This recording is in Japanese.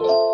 you